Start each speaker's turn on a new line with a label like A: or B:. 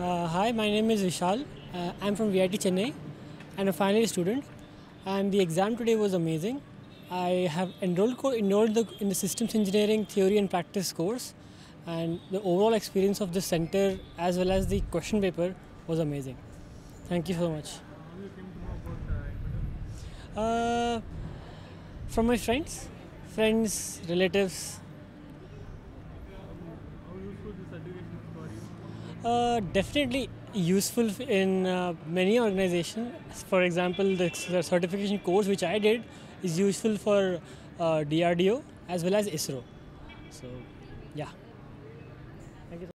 A: Uh, hi, my name is Vishal. Uh, I'm from VIT Chennai and a final year student. And the exam today was amazing. I have enrolled, enrolled the, in the systems engineering theory and practice course, and the overall experience of the center as well as the question paper was amazing. Thank you so much.
B: Uh,
A: from my friends, friends, relatives.
B: how useful this certification is for you?
A: Uh, definitely useful in uh, many organizations. For example, the certification course which I did is useful for uh, DRDO as well as ISRO. So, yeah.